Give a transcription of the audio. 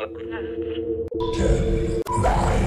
Ten, nine,